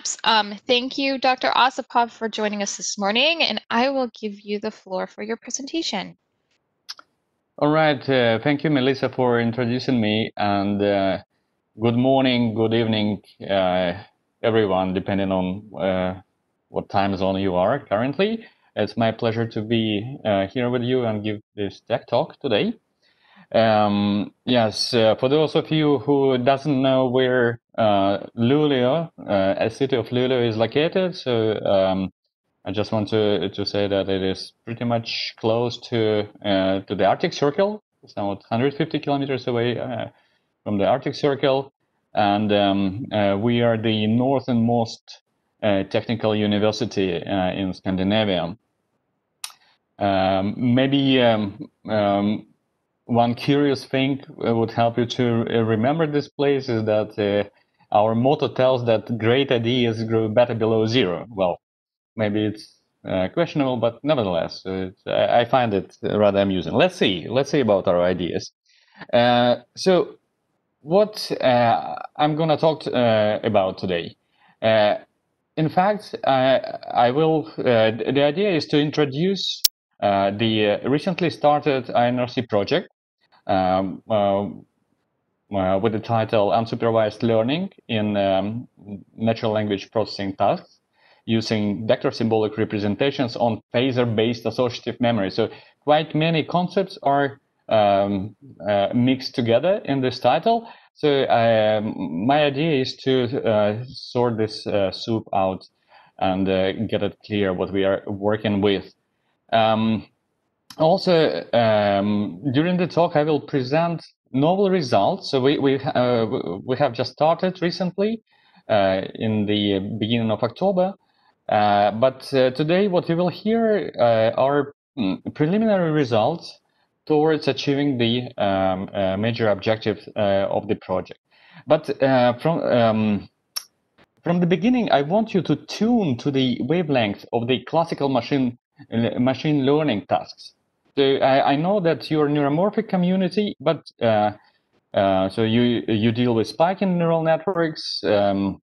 maps. Um, thank you, Dr. Osipov, for joining us this morning, and I will give you the floor for your presentation. All right. Uh, thank you, Melissa, for introducing me. And uh, good morning, good evening, uh, everyone, depending on uh, what time zone you are currently. It's my pleasure to be uh, here with you and give this tech talk today. Um, yes, uh, for those of you who doesn't know where uh, Luleå, uh, a city of Luleå is located, so um, I just want to to say that it is pretty much close to uh, to the Arctic Circle, it's about 150 kilometers away uh, from the Arctic Circle, and um, uh, we are the northernmost technical university in Scandinavia. Um, maybe um, um, one curious thing would help you to uh, remember this place is that uh, our motto tells that great ideas grow better below zero. Well, maybe it's uh, questionable, but nevertheless, I find it rather amusing. Let's see. Let's see about our ideas. Uh, so, what uh, I'm going to talk uh, about today. in fact, I, I will. the idea is to introduce the recently started INRC project um, uh, uh, with the title Unsupervised Learning in um, Natural Language Processing Tasks using vector symbolic representations on phasor-based associative memory. So quite many concepts are um, uh, mixed together in this title. So um, my idea is to uh, sort this uh, soup out and get it clear what we are working with. Um, also, um, during the talk, I will present novel results. So we we uh, we have just started recently uh, in the beginning of October. Uh, but uh, today, what you will hear uh, are mm, preliminary results towards achieving the um, uh, major objectives of the project. But from um, from the beginning, I want you to tune to the wavelength of the classical machine machine learning tasks. I, I know that you're neuromorphic community, but uh, uh, so you you deal with spike spiking neural networks um,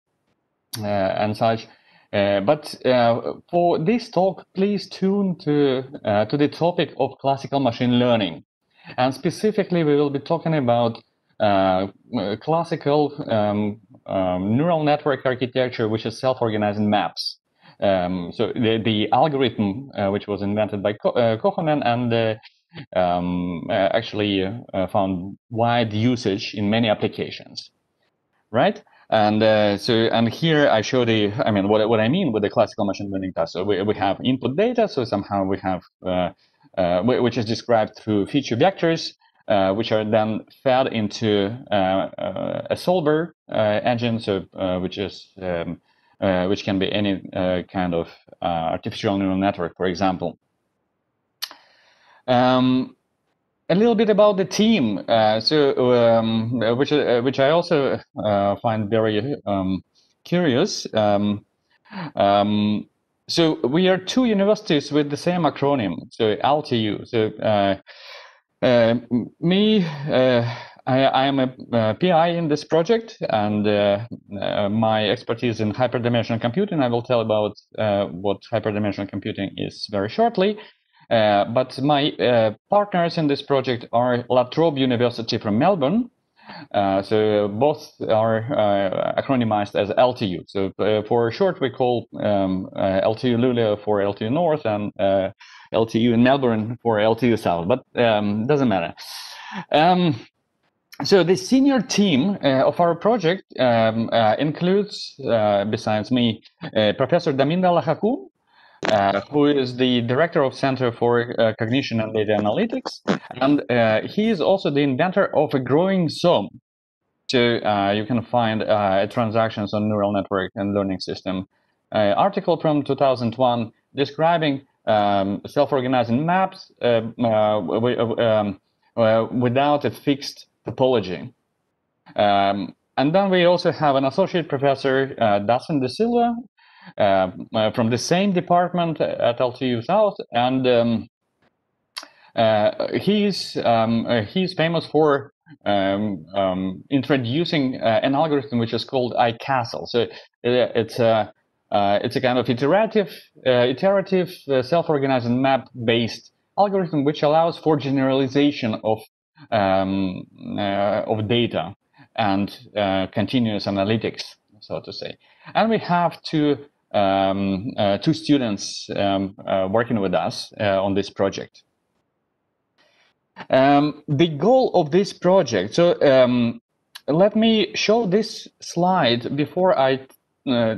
uh, and such. Uh, but uh, for this talk, please tune to uh, to the topic of classical machine learning, and specifically, we will be talking about classical um, um, neural network architecture, which is self-organizing maps. Um, so the, the algorithm, uh, which was invented by Ko- uh, Kohonen and uh, um, uh, actually uh, found wide usage in many applications, right? And uh, so, and here I show the, I mean, what, what I mean with the classical machine learning task. So we, we have input data. So somehow we have, which is described through feature vectors, uh, which are then fed into uh, uh, a solver engine, so which is um, uh, which can be any uh, kind of uh, artificial neural network, for example. Um, a little bit about the team, uh, so um, which which I also find very um, curious. Um, um, so we are two universities with the same acronym, so LTU. So me I, I am a, a, PI in this project, and uh, uh, my expertise in hyperdimensional computing. I will tell about uh, what hyperdimensional computing is very shortly. Uh, but my uh, partners in this project are La Trobe University from Melbourne. Uh, so both are acronymized as LTU. So for short, we call um, LTU Luleå for LTU North and LTU in Melbourne for LTU South, but um, doesn't matter. Um, so the senior team uh, of our project um, uh, includes, uh, besides me, uh, Professor Damminda Alahakoon, uh, who is the director of Center for uh, Cognition and Data Analytics, and he is also the inventor of a growing SOM. So you can find transactions on neural network and learning system article from 2001 describing um, self-organizing maps um, without a fixed topology. Um, and then we also have an associate professor, uh, Daswin De Silva, uh, uh, from the same department at LTU South, and um, uh, he's um, uh, he's famous for um, um, introducing uh, an algorithm which is called IKASL. So it's a it's a kind of iterative, iterative self-organizing map-based algorithm which allows for generalization of um, uh, of data and uh, continuous analytics, so to say. And we have two um, uh, two students um, working with us on this project. Um, the goal of this project. So um, let me show this slide before I uh,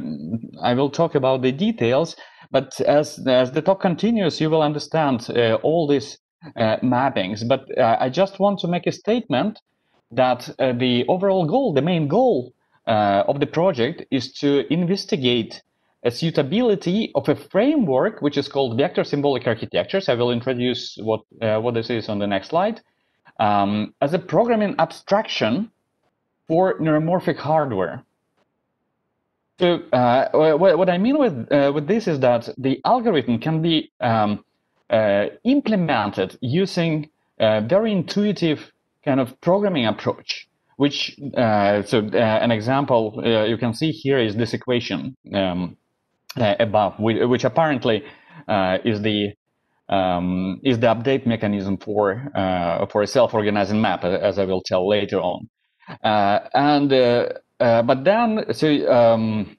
I will talk about the details, but as, as the talk continues, you will understand uh, all these uh, mappings. But uh, I just want to make a statement that uh, the overall goal, the main goal uh, of the project is to investigate a suitability of a framework which is called vector symbolic architectures. I will introduce what, what this is on the next slide. Um, as a programming abstraction for neuromorphic hardware. So uh, what, I mean with uh, with this is that the algorithm can be um, uh, implemented using a very intuitive kind of programming approach. Which uh, so uh, an example uh, you can see here is this equation um, above, which apparently is the um, is the update mechanism for for a self-organizing map, as I will tell later on. and uh, but then, so um,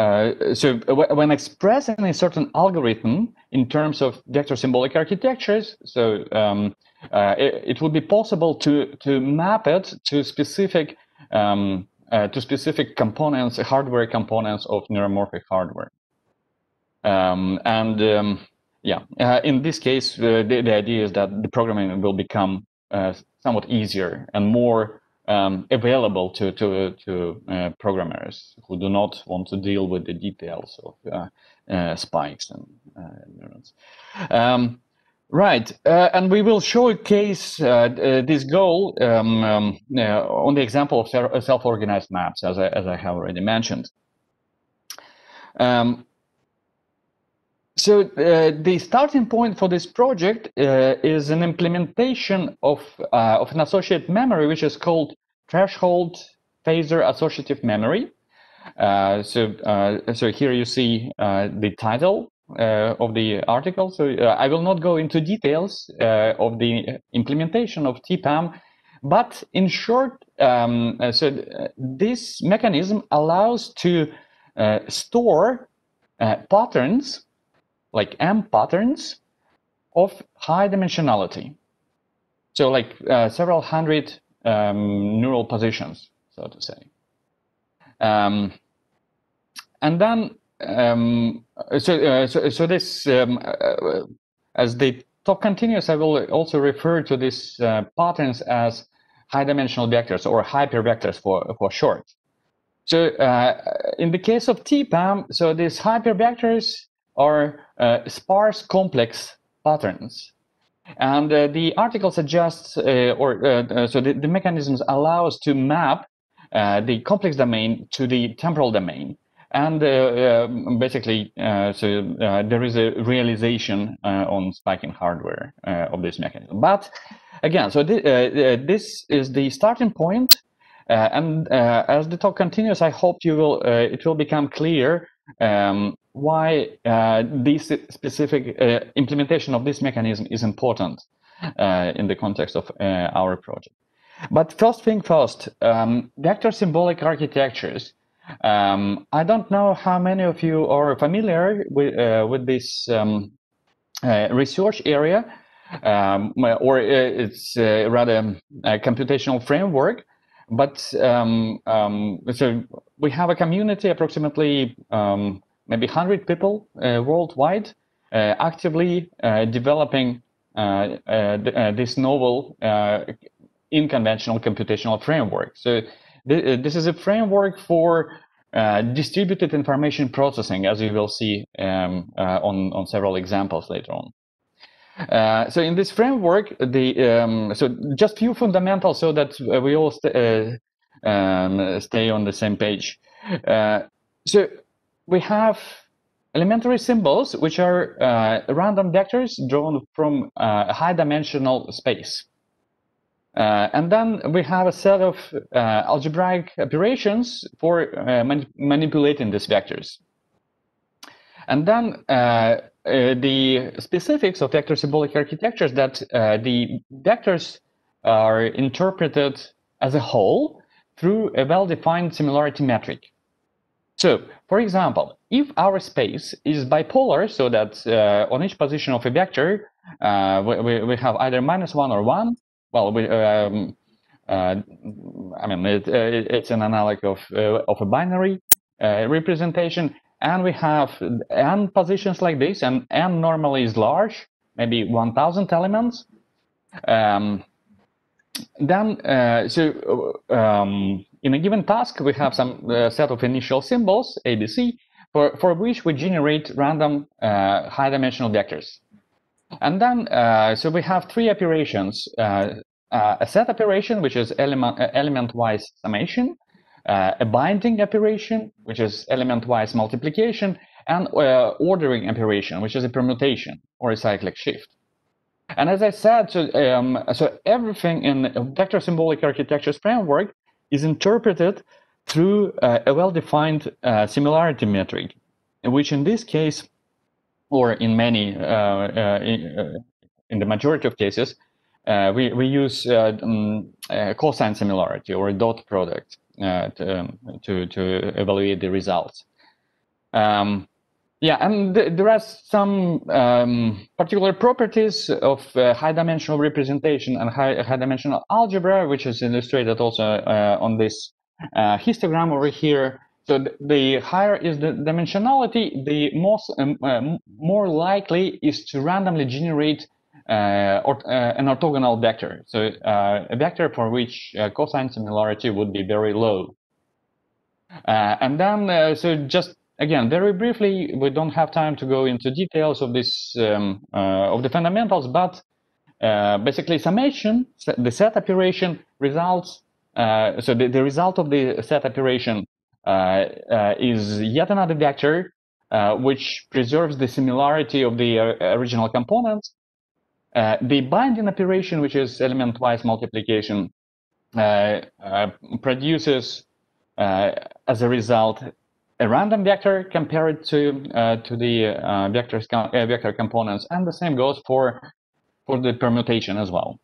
uh, so when expressing a certain algorithm in terms of vector symbolic architectures, so um, uh, it, it, would be possible to to map it to specific um, uh, to specific components, hardware components of neuromorphic hardware. Um, and um, yeah, uh, in this case, the, the idea is that the programming will become somewhat easier and more um, available to to to uh, programmers who do not want to deal with the details of uh, uh, spikes and uh, neurons. Um, right, uh, and we will showcase this goal um, um on the example of self-organized maps, as I, as I have already mentioned. Um, so uh, the starting point for this project uh, is an implementation of, uh, of an associative memory, which is called threshold phasor associative memory. Uh, so, uh, so here you see uh, the title of the article. So I will not go into details of the implementation of TPAM, but in short, um, so this mechanism allows to store patterns like M patterns of high dimensionality. So like uh, several hundred um, neural positions, so to say. Um, and then, um, so, uh, so, so, this, um, uh, as the talk continues, I will also refer to these uh, patterns as high dimensional vectors or hypervectors for, for short. So uh, in the case of TPAM, so these hypervectors are uh, sparse complex patterns. And uh, the article suggests, uh, or uh, uh, so the, the, mechanisms allow us to map uh, the complex domain to the temporal domain. And basically, so there is a realization on spiking hardware of this mechanism. But again, so th this is the starting point. and as the talk continues, I hope you will it will become clear um, why uh, this specific uh, implementation of this mechanism is important uh, in the context of uh, our project. But first thing first, um, vector symbolic architectures. Um, I don't know how many of you are familiar with, uh, with this um, uh, research area, um, or it's rather a computational framework but um, um, so we have a community approximately um, maybe 100 people uh, worldwide uh, actively uh, developing this novel unconventional computational framework. So th this is a framework for uh, distributed information processing, as you will see um, uh, on, on several examples later on. Uh, so in this framework, the um, so just few fundamentals so that we all st um, stay on the same page. so we have elementary symbols, which are uh, random vectors drawn from uh, a high dimensional space. Uh, and then we have a set of uh, algebraic operations for uh, manipulating these vectors. And then the specifics of vector symbolic architectures that the vectors are interpreted as a whole through a well-defined similarity metric. So, for example, if our space is bipolar, so that uh, on each position of a vector, uh, we, we have either minus one or one, well, we, um, uh, I mean, it, it's an analog of, uh, of a binary uh, representation, and we have n positions like this, and n normally is large, maybe 1,000 elements. Um, then, uh, so um, in a given task, we have some uh, set of initial symbols, ABC, for, for which we generate random uh, high-dimensional vectors. And then, uh, so we have three operations, uh, uh, a set operation, which is element, element-wise summation, a binding operation, which is element-wise multiplication, and ordering operation, which is a permutation or a cyclic shift. And as I said, so, um, so everything in vector symbolic architectures framework is interpreted through uh, a well-defined uh, similarity metric, which in this case, or in many, uh, uh in, uh, in, the majority of cases, we, we use um, cosine similarity or a dot product to, um, to, to evaluate the results. Um, yeah, and th there are some um, particular properties of uh, high-dimensional representation and high-dimensional algebra, which is illustrated also uh, on this uh, histogram over here. So th the higher is the dimensionality, the most um, uh, more likely is to randomly generate uh, or, uh, an orthogonal vector. So a vector for which cosine similarity would be very low. and then, so just again, very briefly, we don't have time to go into details of this um, uh, of the fundamentals, but uh, basically summation, the set operation results. Uh, so the, the result of the set operation uh, uh, is yet another vector uh, which preserves the similarity of the original components. the binding operation, which is element-wise multiplication, produces as a result a random vector compared to uh, to the uh, vectors uh, vector components, and the same goes for for the permutation as well.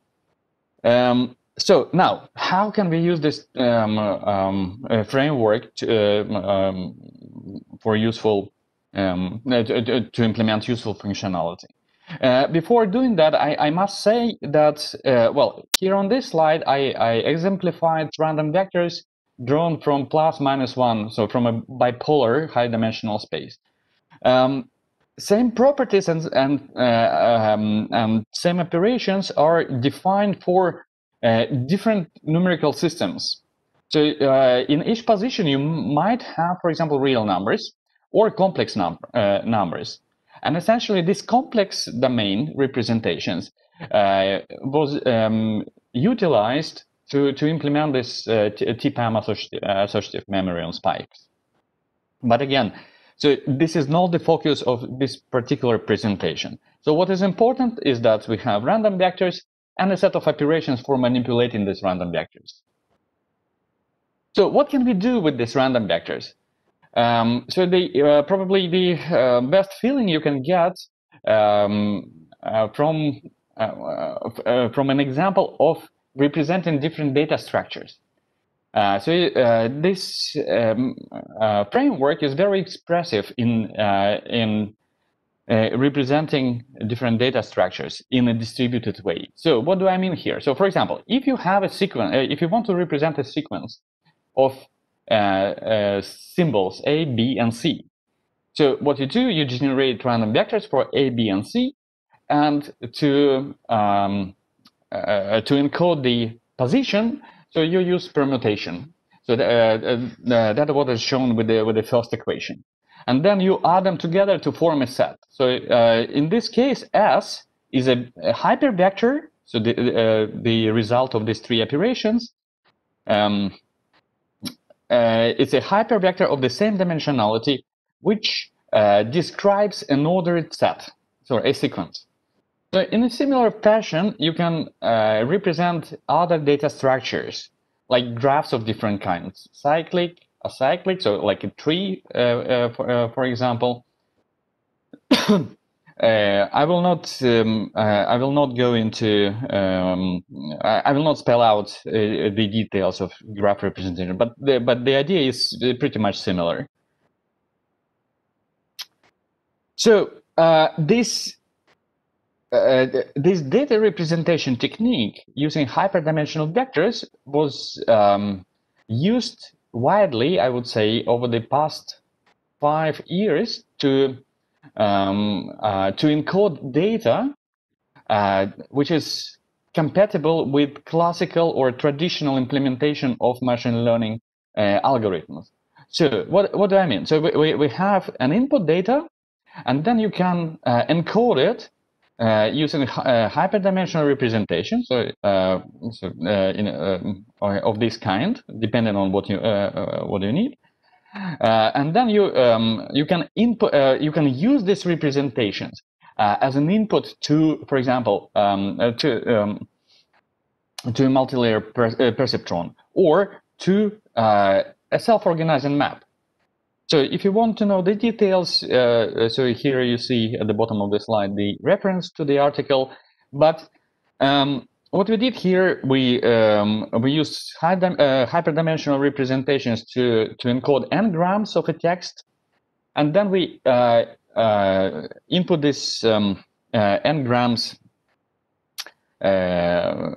Um, so now, how can we use this um, um, framework to, um, for useful um, to, to, implement useful functionality? Uh, before doing that, I, I must say that, uh, well, here on this slide, I, I exemplified random vectors drawn from plus minus one, so from a bipolar high dimensional space. Um, same properties and and, uh, um, and same operations are defined for uh, different numerical systems. So uh, in each position, you might have, for example, real numbers or complex num uh, numbers. And essentially, this complex domain representations uh, was um, utilized to, to implement this uh, TPAM associative, uh, associative memory on spikes. But again, so this is not the focus of this particular presentation. So what is important is that we have random vectors and a set of operations for manipulating these random vectors. So what can we do with these random vectors? Um, so the uh, probably the uh, best feeling you can get um, uh, from uh, uh, from an example of representing different data structures. Uh, so uh, this um, uh, framework is very expressive in uh, in uh, representing different data structures in a distributed way. So what do I mean here? So for example, if you have a sequence, uh, if you want to represent a sequence of symbols A, B, and C, so what you do, you generate random vectors for A, B, and C, and to um, uh, to encode the position, so you use permutation. So the, uh, uh, that's what is shown with the with the first equation, and then you add them together to form a set. So in this case, S is a, a hypervector. So the the result of these three operations. Um, uh, it's a hypervector of the same dimensionality, which uh, describes an ordered set, so a sequence. So in a similar fashion, you can uh, represent other data structures, like graphs of different kinds, cyclic, acyclic, so like a tree, uh, uh, for, uh, for example. Uh, I will not. Um, uh, I will not go into. Um, I, will not spell out the details of graph representation, but the, but the idea is pretty much similar. So this uh, this data representation technique using hyperdimensional vectors was um, used widely, I would say, over the past five years to um, uh, to encode data uh, which is compatible with classical or traditional implementation of machine learning uh, algorithms. So what, what do I mean? So we, we have an input data, and then you can uh, encode it uh, using uh, hyperdimensional representation, so, uh, so uh, in, of this kind, depending on what you what you need. Uh, and then you um, you can input uh, you can use these representations uh, as an input to, for example, um, uh, to um, to a multi-layer per uh, perceptron or to uh, a self-organizing map. So if you want to know the details, so here you see at the bottom of the slide the reference to the article, but um, what we did here, we um, we used high uh, hyperdimensional representations to to encode n-grams of a text, and then we uh, uh, input this um, uh, n-grams uh,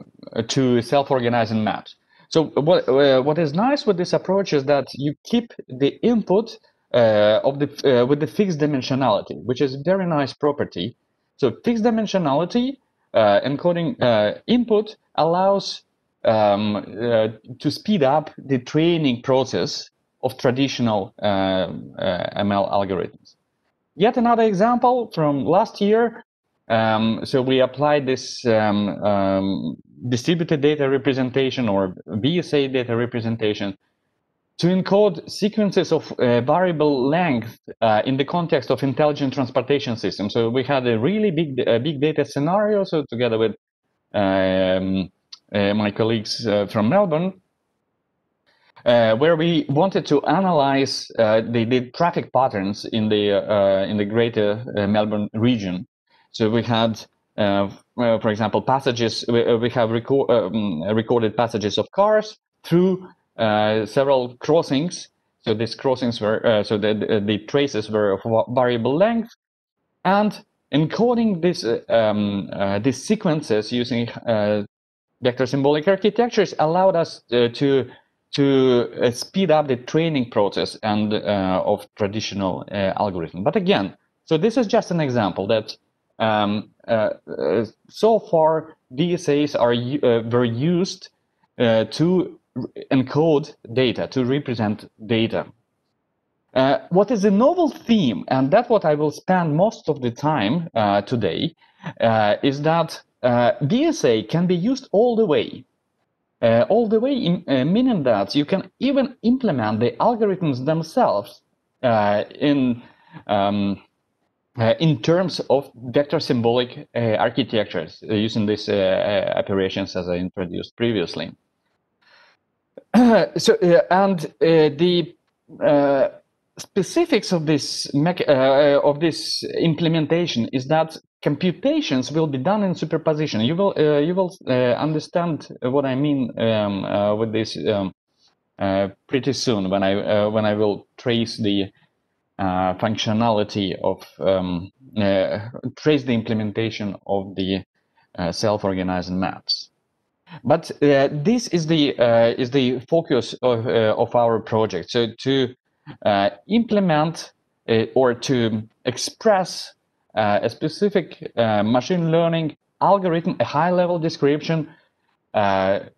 to self-organizing maps. So what uh, what is nice with this approach is that you keep the input of the with the fixed dimensionality, which is a very nice property. So fixed dimensionality uh, encoding uh, input allows um, uh, to speed up the training process of traditional ML algorithms. Yet another example from last year. Um, so we applied this um, um distributed data representation or VSA data representation to encode sequences of uh, variable length uh, in the context of intelligent transportation systems. So we had a really big uh, big data scenario. So together with um, uh, my colleagues uh, from Melbourne, uh, where we wanted to analyze the, the, traffic patterns in the in the greater Melbourne region. So we had. for example, passages, we, we have um, recorded passages of cars through uh, several crossings. So these crossings were uh, so the, the, traces were of variable length, and encoding these uh, um, these sequences using vector symbolic architectures allowed us to to uh, speed up the training process and uh, of traditional uh, algorithm. But again, so this is just an example that um, so far VSAs are were used to encode data, to represent data. Uh, what is a novel theme, and that's what I will spend most of the time uh, today, uh, is that uh, can be used all the way. Uh, all the way, in, uh, meaning that you can even implement the algorithms themselves in um, in terms of vector symbolic architectures using these operations as I introduced previously. so uh, and uh, the uh, specifics of this uh, of this implementation is that computations will be done in superposition. You will uh, you will uh, understand what I mean um, with this um, pretty soon when I when I will trace the functionality of um, trace the implementation of the self-organizing maps. But uh, this is the uh, is the focus of uh, of our project. So to uh, implement uh, or to express uh, a specific machine learning algorithm, a high level description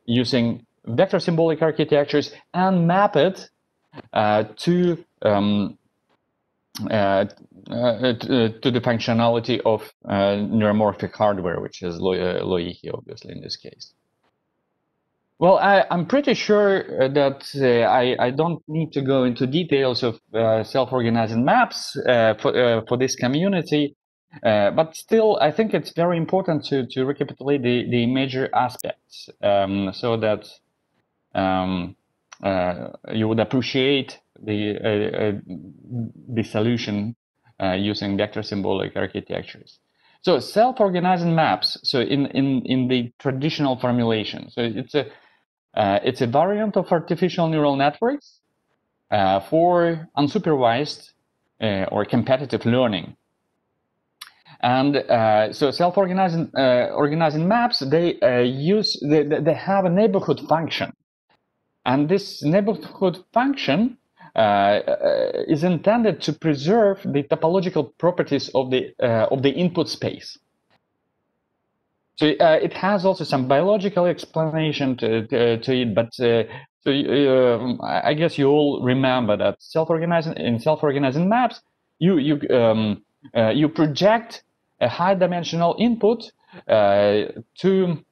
using vector symbolic architectures, and map it to um, uh, uh, to the functionality of uh, neuromorphic hardware, which is Loihi, obviously, in this case. Well, I, am pretty sure uh, that uh, I, I, don't need to go into details of uh, self-organizing maps uh, for, uh, for this community. Uh, but still, I think it's very important to, to recapitulate the, the major aspects um, so that um, uh, you would appreciate the, uh, uh the solution uh, using vector symbolic architectures. So self-organizing maps, so in, in, in the traditional formulation, so it's a, uh, it's a variant of artificial neural networks for unsupervised or competitive learning. And uh, so self-organizing uh, organizing maps, they uh, use they, they have a neighborhood function, and this neighborhood function uh, uh, is intended to preserve the topological properties of the uh, of the input space. So it has also some biological explanation to to, to it, but so um, I guess you all remember that self-organizing in self-organizing maps, you you um, you project a high dimensional input uh, to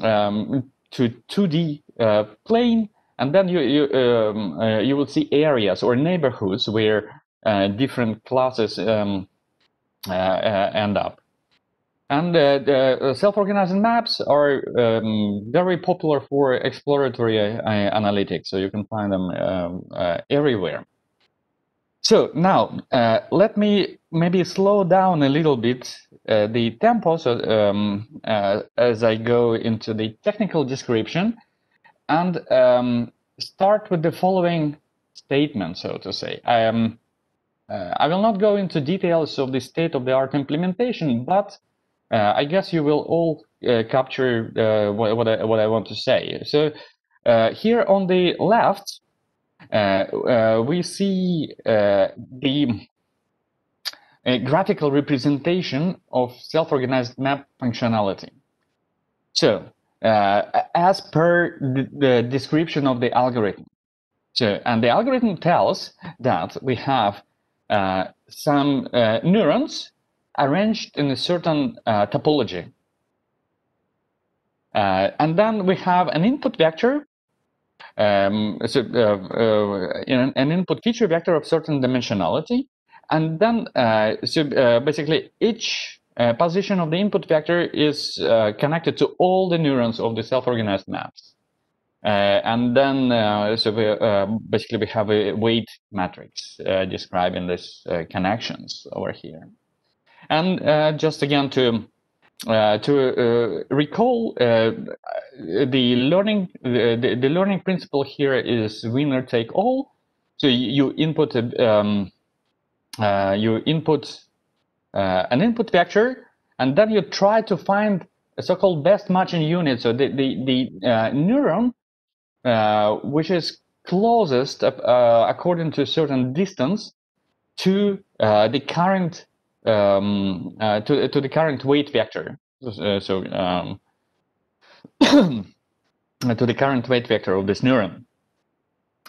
um, to 2D uh, plane, and then you you um, uh, you will see areas or neighborhoods where different classes um, end up. And uh, the self-organizing maps are um, very popular for exploratory uh, analytics, so you can find them um, uh, everywhere. So now, let me maybe slow down a little bit uh, the tempo so, um, uh, as I go into the technical description and um, start with the following statement, so to say. I, am, uh, I will not go into details of the state-of-the-art implementation, but uh, I guess you will all uh, capture what, what I, what, I, want to say. So here on the left, we see the graphical representation of self-organized map functionality. So, uh, as per the, description of the algorithm, so and the algorithm tells that we have uh, some uh, neurons arranged in a certain uh, topology, uh, and then we have an input vector. Um, so, uh, an input feature vector of certain dimensionality, and then, so basically, each uh, position of the input vector is uh, connected to all the neurons of the self-organized maps. Uh, and then, uh, so we, basically, we have a weight matrix describing these connections over here. And just again to to recall the learning, the, the learning principle here is winner take all. So you input um, uh, you input uh, an input vector, and then you try to find a so-called best matching unit. So the the, the uh, neuron uh, which is closest uh, according to a certain distance to uh, the current um, to to the current weight vector. so um, to the current weight vector of this neuron.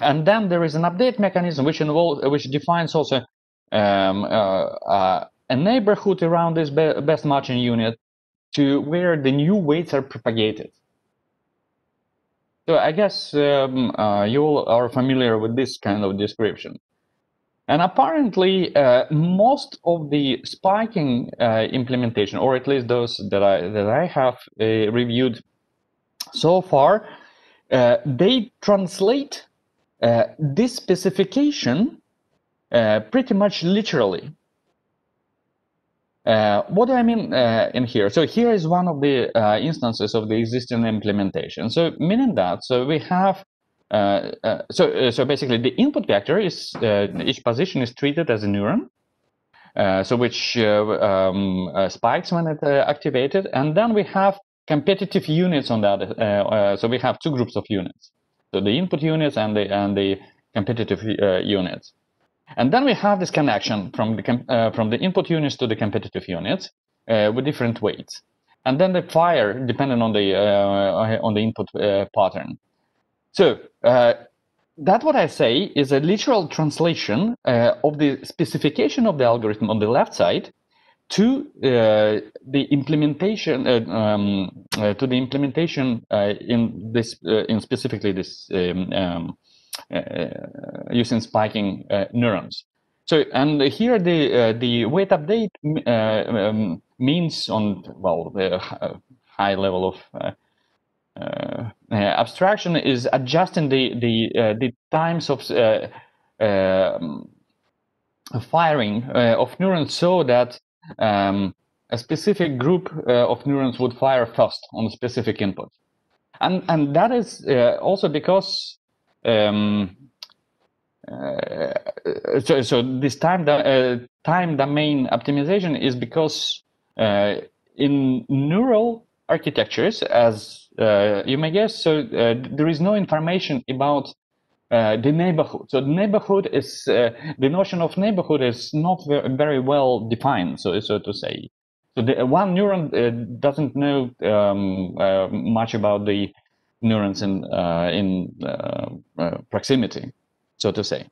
And then there is an update mechanism which involves, which defines also um, uh, uh, a neighborhood around this be best matching unit to where the new weights are propagated. So I guess um, uh, you all are familiar with this kind of description. And apparently, uh, most of the spiking uh, implementation, or at least those that I that I have uh, reviewed so far, they translate this specification uh, pretty much literally. Uh, what do I mean uh, in here? So here is one of the uh, instances of the existing implementation. So meaning that, so we have, uh, uh, so so basically the input vector is each position is treated as a neuron, so which um, spikes when it activated, and then we have competitive units on that. so we have two groups of units, so the input units and the and the competitive units. And then we have this connection from the, uh, from the input units to the competitive units uh, with different weights. And then the fire depending on the, uh, on the input uh, pattern. So uh, that what I say is a literal translation uh, of the specification of the algorithm on the left side to the implementation um, to the implementation in this in specifically this um, um, using spiking uh, neurons. So, and here the uh, the weight update uh, um, means on well the high level of uh, uh, abstraction is adjusting the the the times of um, firing of neurons so that um, a specific group of neurons would fire first on a specific input, and and that is also because um, uh, so, so this time uh, time domain optimization is because uh, in neural architectures, as you may guess, so there is no information about uh, the neighborhood. So the neighborhood is uh, the notion of neighborhood is not very, well defined, so so to say. So the, one neuron uh, doesn't know um, much about the neurons in in proximity so to say.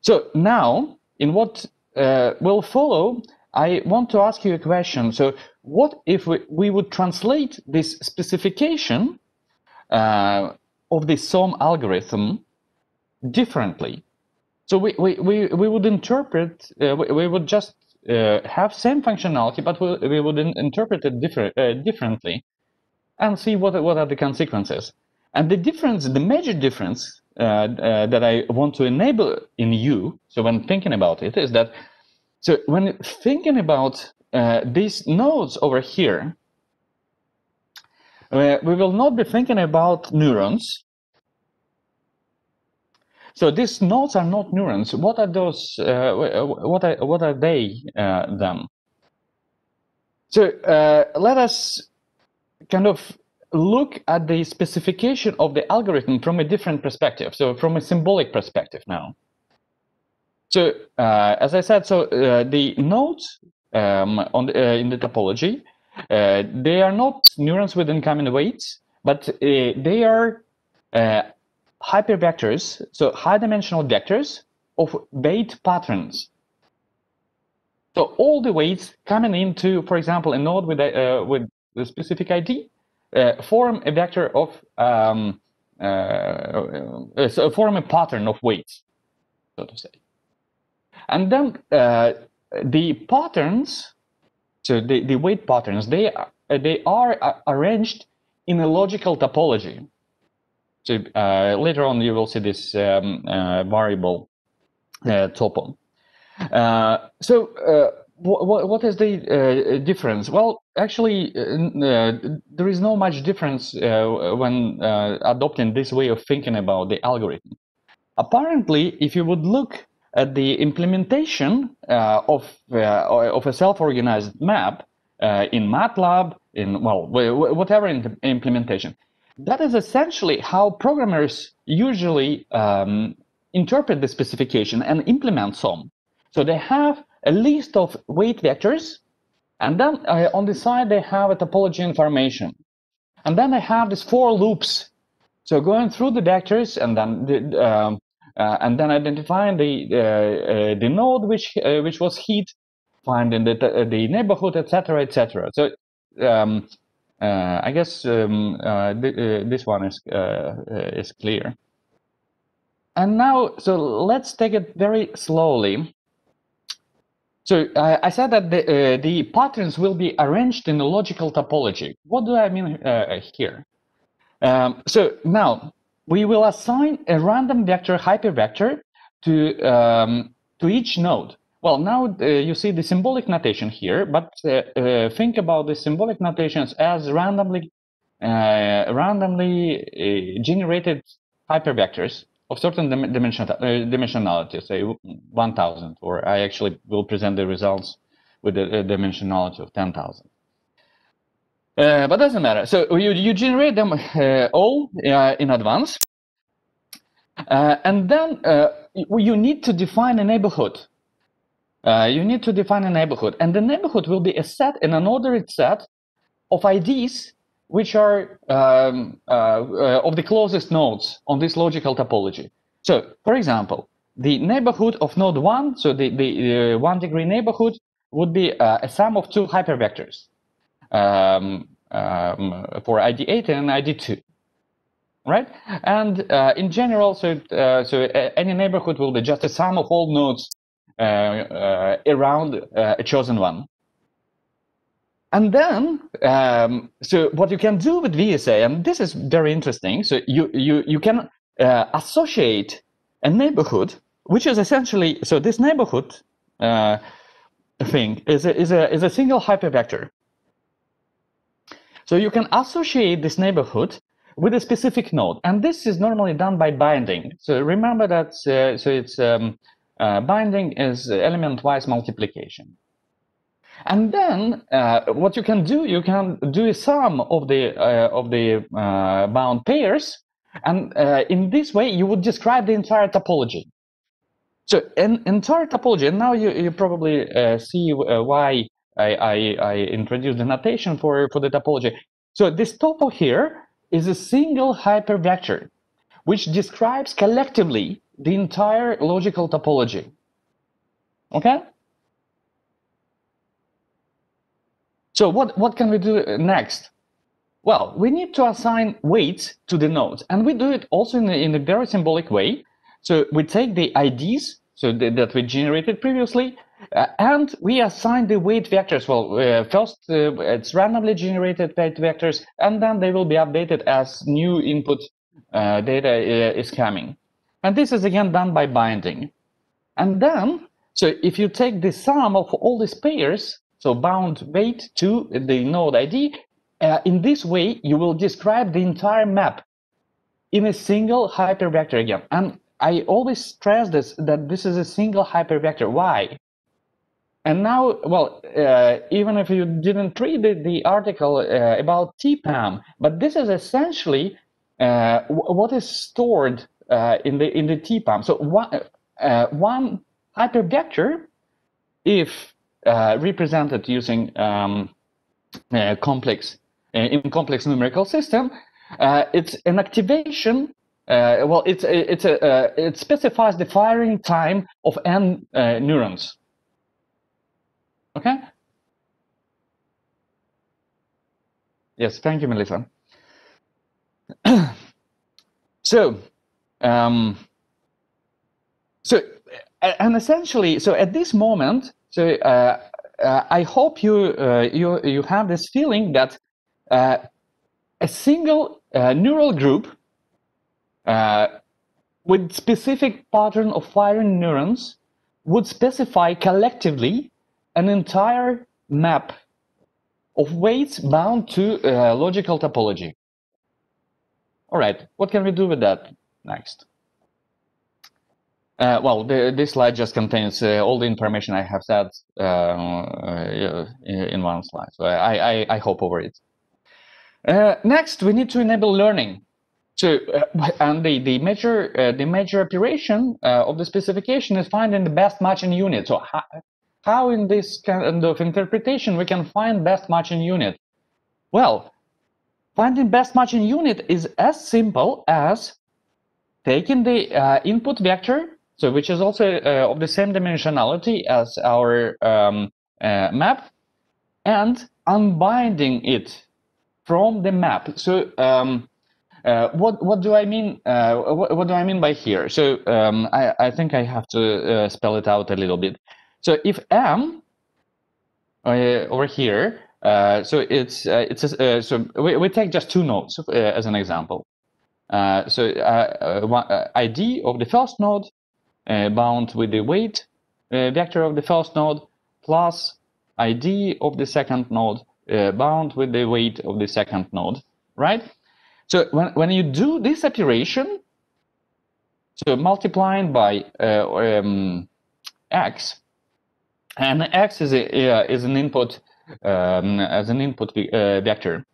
So now, in what uh, will follow, I want to ask you a question. So what if we, we would translate this specification uh, of the SOM algorithm differently? So we, we, we, we would interpret, uh, we, we, would just uh, have same functionality, but we, we would interpret it different, uh, differently and see what, what are the consequences. And the difference, the major difference uh, uh, that I want to enable in you, so when thinking about it, is that so when thinking about uh, these nodes over here, uh, we will not be thinking about neurons. So these nodes are not neurons. What are those? Uh, what are what are they uh, then? So let us kind of look at the specification of the algorithm from a different perspective, so from a symbolic perspective now. So uh, as I said, so uh, the nodes um, on the, uh, in the topology, uh, they are not neurons with incoming weights, but uh, they are uh, hypervectors, so high-dimensional vectors of weight patterns. So all the weights coming into, for example, a node with a, with a specific ID uh, form a vector of um, uh, uh, so form a pattern of weights, so to say. And then the patterns, so the, the weight patterns, they are, they are arranged in a logical topology. So uh, later on, you will see this um, uh, variable uh, topo. so what, what is the uh, difference? Well, actually, uh, uh, there is no much difference uh, when uh, adopting this way of thinking about the algorithm. Apparently, if you would look at the implementation uh, of of a self-organized map in MATLAB, in well, whatever implementation, that is essentially how programmers usually um, interpret the specification and implement some. So they have a list of weight vectors, and then uh, on the side they have a topology information. And then I have these for loops. So going through the vectors and then the, um, uh, and then identifying the uh, uh the node which uh, which was hit, finding the the neighborhood, etc., etc. So um, uh, I guess um, th this one is is clear. And now, so let's take it very slowly. So uh, I said that the, uh, the patterns will be arranged in a logical topology. What do I mean uh, here? Um, so now we will assign a random vector hypervector to to each node. Well, now uh, you see the symbolic notation here, but uh, uh, think about the symbolic notations as randomly randomly generated hypervectors of certain uh, dimensionality, say 1000, or I actually will present the results with a dimensionality of 10,000. Uh, but doesn't matter. So you, you generate them uh, all uh, in advance. Uh, and then uh, you need to define a neighborhood. you need to define a neighborhood. And the neighborhood will be a set, an unordered set of IDs which are um, uh, uh, of the closest nodes on this logical topology. So, for example, the neighborhood of node 1, so the, the uh, one degree neighborhood, would be uh, a sum of two hypervectors um, um, for ID8 and ID2. Right, and uh, in general, so uh, so any neighborhood will be just a sum of all nodes around a chosen one. And then, um, so what you can do with VSA, and this is very interesting. So you you you can uh, associate a neighborhood, which is essentially so this neighborhood uh, thing is a, is a is a single hypervector. So you can associate this neighborhood with a specific node, and this is normally done by binding. So remember that uh, so it's um, uh, binding is element-wise multiplication. And then uh, what you can do, you can do a sum of the uh, of the uh, bound pairs, and uh, in this way you would describe the entire topology. So in entire topology, and now you, you probably uh, see uh, why I, I, I introduced the notation for, for the topology. So this topo here is a single hypervector, which describes collectively the entire logical topology. Okay? So what, what can we do next? Well, we need to assign weights to the nodes, and we do it also in a, in a very symbolic way. So we take the IDs so the, that we generated previously, uh, and we assign the weight vectors. Well, uh, first uh, it's randomly generated weight vectors, and then they will be updated as new input uh, data uh, is coming. And this is again done by binding. And then, so if you take the sum of all these pairs, so bound weight to the node ID. Uh, in this way, you will describe the entire map in a single hypervector again. And I always stress this that this is a single hypervector. Why? And now, well, uh, even if you didn't read the, the article uh, about TPAM, but this is essentially uh, what is stored uh, in the in the TPAM. So one uh, one hypervector, if uh, represented using um, uh, complex uh, in complex numerical system. it's an activation. well, it's it's a it specifies the firing time of n neurons. Okay. Yes, thank you, Melissa. so, um, so, and essentially, so at this moment, so uh, uh, I hope you uh, you you have this feeling that a single neural group with specific pattern of firing neurons would specify collectively an entire map of weights bound to uh, logical topology. All right, what can we do with that next? Uh, well, the, this slide just contains uh, all the information I have said uh, uh in one slide, so I, I, I hope over it. Uh, next, we need to enable learning. So, uh, and the, the major the major operation of the specification is finding the best matching unit. So, how, how in this kind of interpretation we can find best matching unit? Well, finding best matching unit is as simple as taking the input vector so which is also uh, of the same dimensionality as our um, uh, map, and unbinding it from the map. So um, uh, what what do I mean? Uh, what, what, do I mean by here? So um, I I think I have to uh, spell it out a little bit. So if m uh, over here, so it's it's a, so we, we take just two nodes as an example. so ID of the first node uh, bound with the weight uh, vector of the first node plus ID of the second node uh, bound with the weight of the second node, right? So when, when you do this operation, so multiplying by um, x, and x is a, is an input um, as an input uh, vector.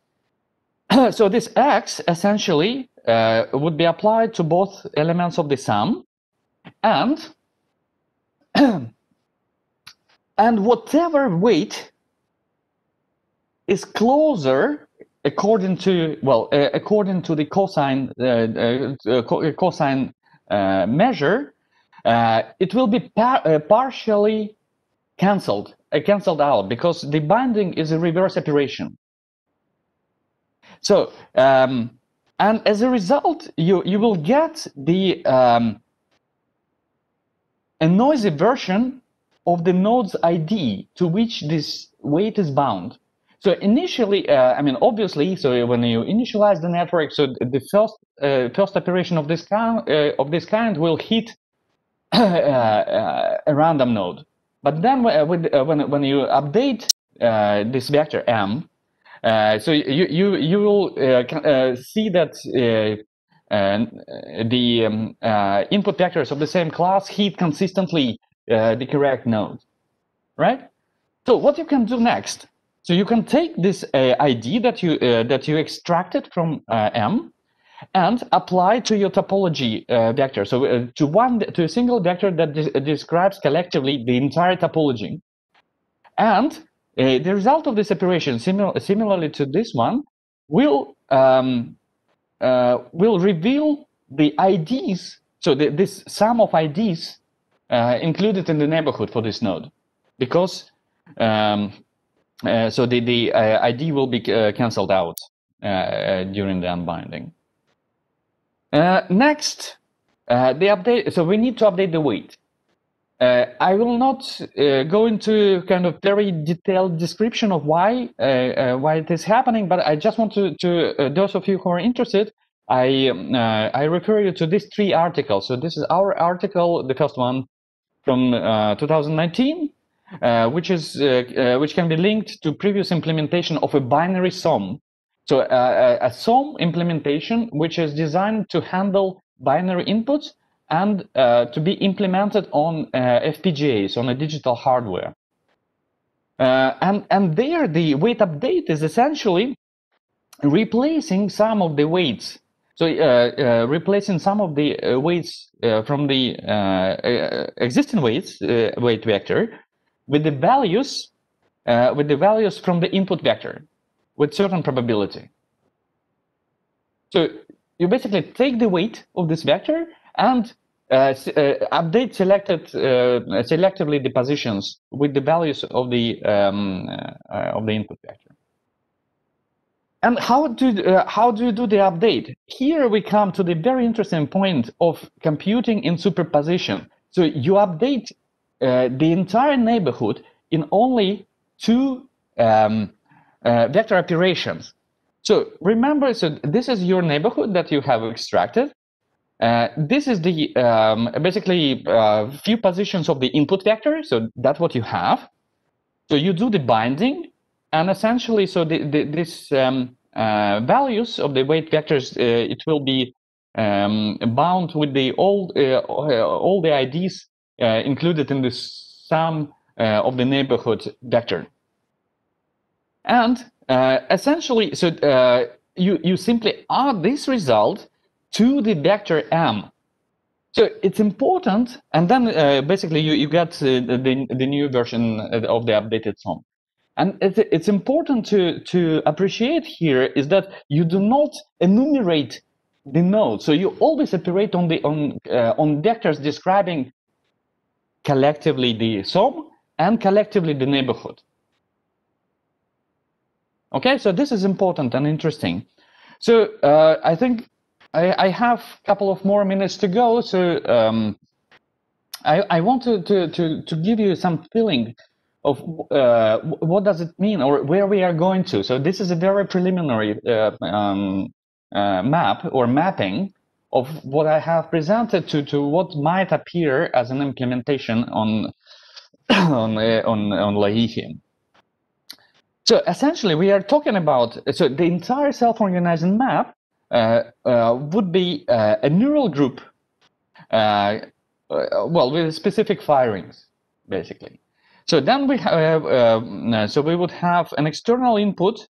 so this x essentially uh, would be applied to both elements of the sum, and and whatever weight is closer according to well uh, according to the cosine uh, uh, uh cosine uh, measure uh, it will be par partially cancelled cancelled out because the binding is a reverse operation so um, and as a result you you will get the um, a noisy version of the node's ID to which this weight is bound. So initially, uh, I mean, obviously, so when you initialize the network, so the first uh, first operation of this kind uh, of this kind will hit uh, uh, a random node. But then with, when when you update this vector m, so you you you will see that the um, input vectors of the same class hit consistently the correct node, right? So what you can do next so you can take this uh, ID that you uh, that you extracted from uh, M and apply to your topology uh, vector. So uh, to one to a single vector that de describes collectively the entire topology. And uh, the result of this operation, similar, similarly to this one, will um, will reveal the IDs. So the, this sum of IDs included in the neighborhood for this node, because um, uh, so the, the uh, ID will be uh, canceled out during the unbinding. next, the update. So we need to update the weight. Uh, I will not uh, go into kind of very detailed description of why uh, why it is happening, but I just want to, to those of you who are interested, I um, I refer you to these three articles. So this is our article, the first one from 2019, uh, which is uh, uh, which can be linked to previous implementation of a binary SOM. So uh, a SOM implementation which is designed to handle binary inputs and to be implemented on FPGAs on a digital hardware. and and there the weight update is essentially replacing some of the weights so uh, uh, replacing some of the uh, weights from the existing weights weight vector with the values uh, with the values from the input vector with certain probability. So you basically take the weight of this vector and uh, uh, update selected uh, selectively the positions with the values of the um, uh, of the input vector. And how do how do you do the update? Here we come to the very interesting point of computing in superposition. So you update the entire neighborhood in only two um, uh, vector operations. So remember, so this is your neighborhood that you have extracted. Uh, this is the um, basically uh, few positions of the input vector. So that's what you have. So you do the binding, and essentially, so the, the, this um, uh, values of the weight vectors, uh, it will be um, bound with the all all the IDs included in the sum uh, of the neighborhood vector. And uh, essentially, so you, you simply add this result to the vector m. So it's important, and then uh, basically you, you get uh, the, the new version of the updated SOM. And it's, it's important to, to appreciate here is that you do not enumerate the nodes. So you always operate on the on uh, on vectors describing collectively the SOM and collectively the neighborhood. Okay, so this is important and interesting. So uh, I think I, I, have a couple of more minutes to go. So um, I, I, want to, to, to, give you some feeling of uh, what does it mean or where we are going to. So this is a very preliminary uh, um, uh, map or mapping of what I have presented to, to what might appear as an implementation on on uh, on on Loihi. So essentially, we are talking about so the entire self-organizing map would be uh, a neural group, uh, uh, well, with specific firings, basically. So then we have so we would have an external input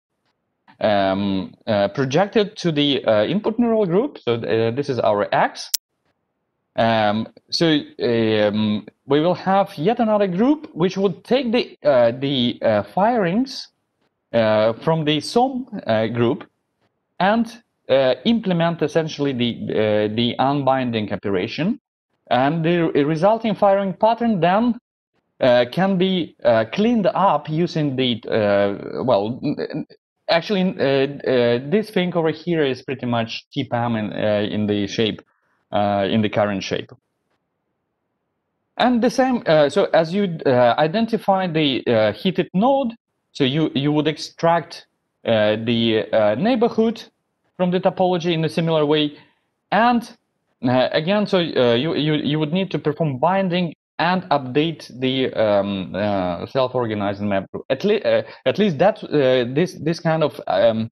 um, uh, projected to the uh, input neural group. So uh, this is our X. Um, so um, we will have yet another group which would take the uh, the uh, firings uh, from the SOM group and implement essentially the the unbinding operation, and the resulting firing pattern then uh, can be uh, cleaned up using the uh, well actually, uh, uh, this thing over here is pretty much TPAM in, uh, in the shape, in the current shape. And the same, uh, so as you uh, identify the uh, heated node, so you, you would extract uh, the uh, neighborhood from the topology in a similar way. And uh, again, so you, you, you would need to perform binding and update the um, self-organized map. At, le at least that this, this kind of um,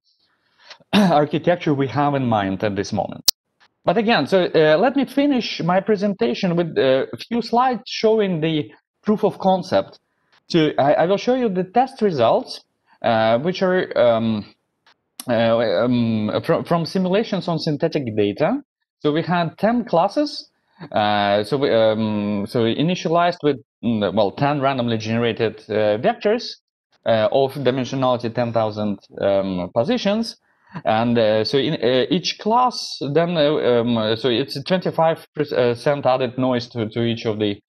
architecture we have in mind at this moment. But again, so uh, let me finish my presentation with a few slides showing the proof of concept. So I, I will show you the test results, uh, which are um, uh, um, from, from simulations on synthetic data. So we had 10 classes. Uh, so we um, so we initialized with mm, well 10 randomly generated uh, vectors uh, of dimensionality 10,000 um, positions and uh, so in uh, each class then uh, um, so it's 25 percent added noise to, to each of the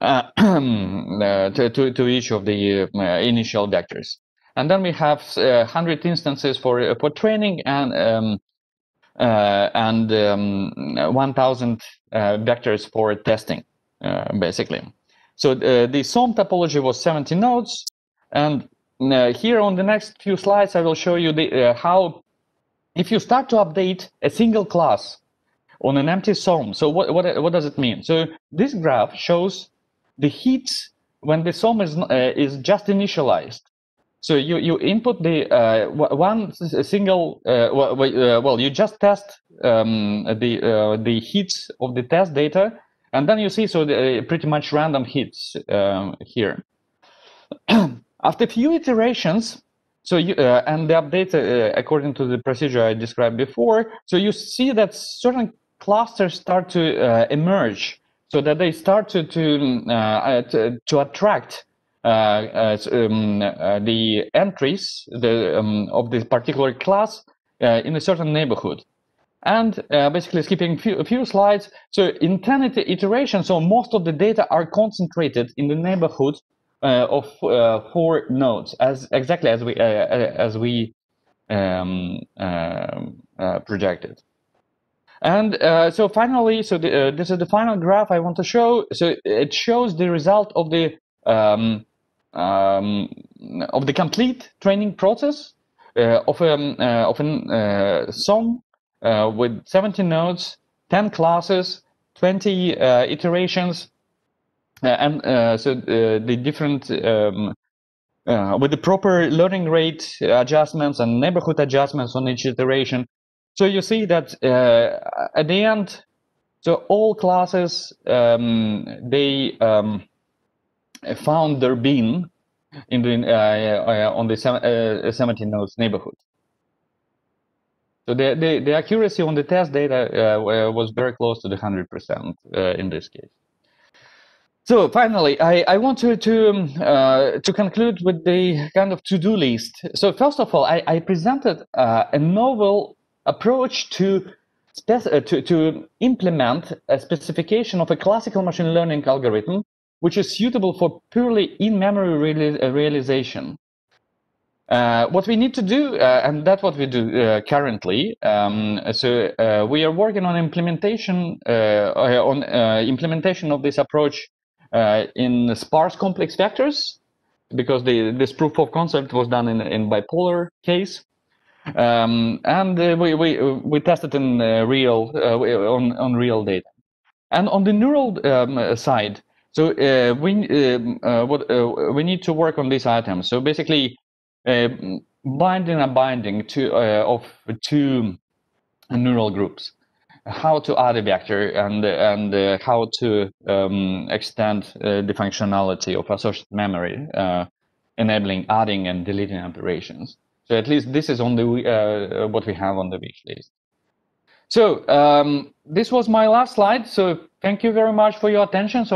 uh, uh, to, to, each of the uh, initial vectors and then we have uh, 100 instances for uh, for training and um, uh, and um, 1000 vectors for testing basically so the SOM topology was 70 nodes and here on the next few slides I will show you the how if you start to update a single class on an empty SOM, so what, what, what does it mean? So this graph shows the heats when the SOM is, uh, is just initialized. So you, you input the uh, one single, uh, well, uh, you just test um, the, uh, the heats of the test data, and then you see so the, uh, pretty much random hits um, here. After a few iterations, so you, uh, and the update uh, according to the procedure I described before. So you see that certain clusters start to uh, emerge, so that they start to to to, to, attract um, the entries the, um, of this particular class in a certain neighborhood. And basically skipping few, a few slides. So in 10 iterations, so most of the data are concentrated in the neighborhood uh, of uh, four nodes, as exactly as we uh, as we um projected. And uh, so finally, so the, uh, this is the final graph I want to show. So it shows the result of the um, um, of the complete training process uh, of um, of a SOM with 17 nodes, 10 classes, 20 iterations, uh, and uh, so uh, the different um, with the proper learning rate adjustments and neighborhood adjustments on each iteration. So you see that at the end, so all classes um, they um, found their bean in the uh, uh, on the uh, 17 nodes neighborhood. So the, the, the accuracy on the test data was very close to the 100% in this case. So finally, I, I want to to, um, uh, to conclude with the kind of to-do list. So first of all, I, I presented uh, a novel approach to, uh, to to implement a specification of a classical machine learning algorithm, which is suitable for purely in-memory reali uh, realization. Uh, what we need to do, uh, and that's what we do uh, currently. Um, so uh, we are working on implementation on implementation of this approach uh, in sparse complex vectors because the, this proof of concept was done in, in bipolar case. Um, and uh, we, we, we tested in uh, real, uh, on, on real data. And on the neural um, side, so uh, we, um, uh, what, we need to work on these items. So basically, binding and binding to, of two neural groups how to add a vector and and uh, how to um, extend uh, the functionality of associative memory, uh, enabling adding and deleting operations. So at least this is on the uh, what we have on the wish list. So um, this was my last slide. So thank you very much for your attention. So